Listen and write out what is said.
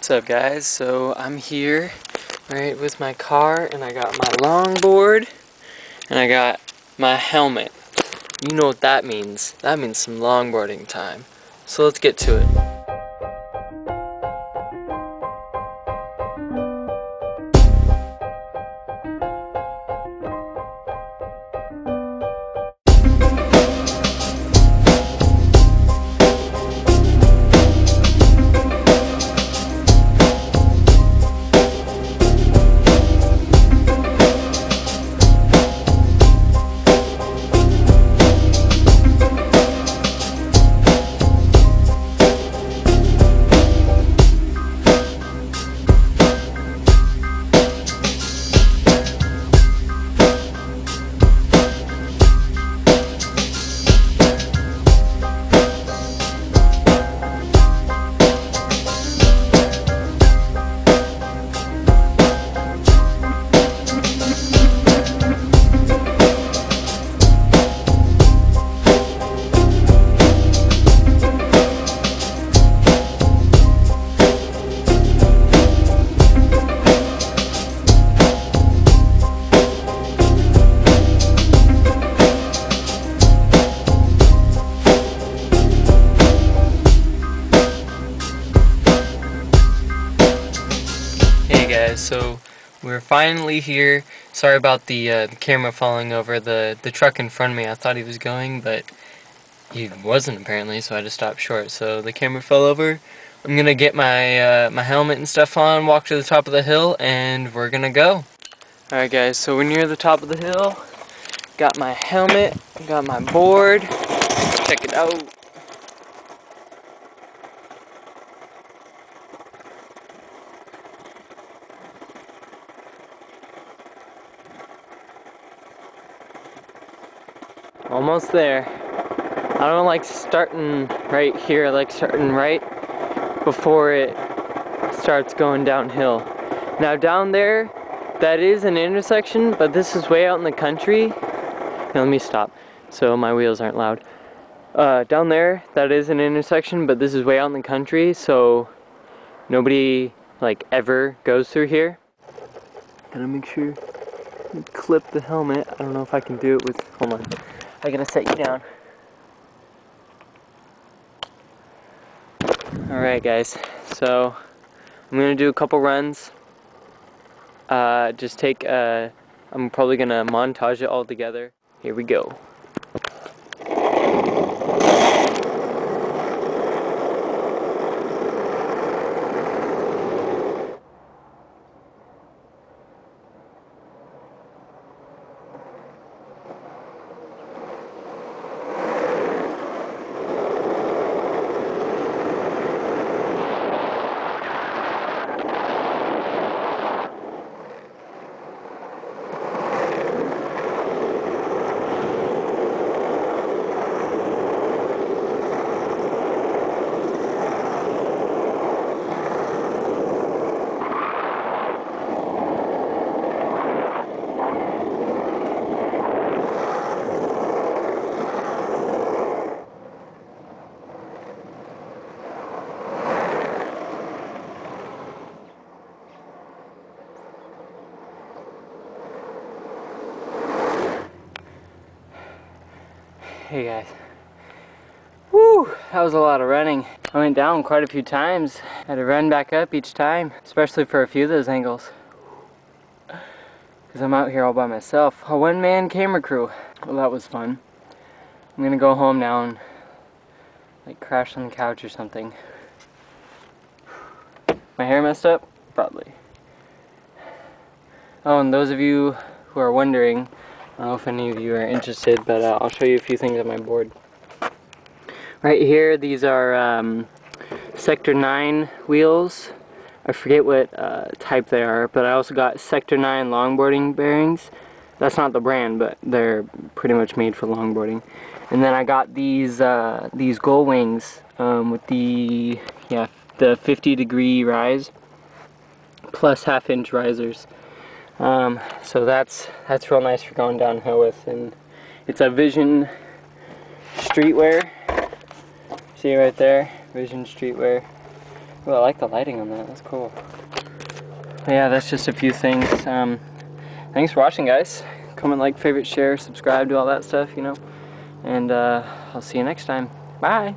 What's up guys? So I'm here right with my car and I got my longboard and I got my helmet. You know what that means. That means some longboarding time. So let's get to it. So we're finally here. Sorry about the, uh, the camera falling over the, the truck in front of me. I thought he was going, but he wasn't apparently, so I just stopped short. So the camera fell over. I'm gonna get my, uh, my helmet and stuff on, walk to the top of the hill, and we're gonna go. Alright guys, so we're near the top of the hill. Got my helmet, got my board. Check it out. Almost there. I don't like starting right here, I like starting right before it starts going downhill. Now down there, that is an intersection, but this is way out in the country. Now let me stop so my wheels aren't loud. Uh, down there, that is an intersection, but this is way out in the country, so nobody like ever goes through here. Gotta make sure clip the helmet. I don't know if I can do it with, hold on. I'm gonna set you down. Alright guys, so I'm gonna do a couple runs. Uh, just take, uh, I'm probably gonna montage it all together. Here we go. Hey guys. Woo! That was a lot of running. I went down quite a few times. Had to run back up each time, especially for a few of those angles. Because I'm out here all by myself. A one-man camera crew. Well, that was fun. I'm gonna go home now and like crash on the couch or something. My hair messed up? Probably. Oh, and those of you who are wondering, I don't know if any of you are interested, but uh, I'll show you a few things on my board. Right here, these are um, Sector 9 wheels. I forget what uh, type they are, but I also got Sector 9 longboarding bearings. That's not the brand, but they're pretty much made for longboarding. And then I got these uh, these gull wings um, with the yeah the 50 degree rise plus half inch risers. Um, so that's that's real nice for going downhill with, and it's a Vision streetwear. See right there, Vision streetwear. Ooh, I like the lighting on that. That's cool. But yeah, that's just a few things. Um, thanks for watching, guys. Comment, like, favorite, share, subscribe, do all that stuff, you know. And uh, I'll see you next time. Bye.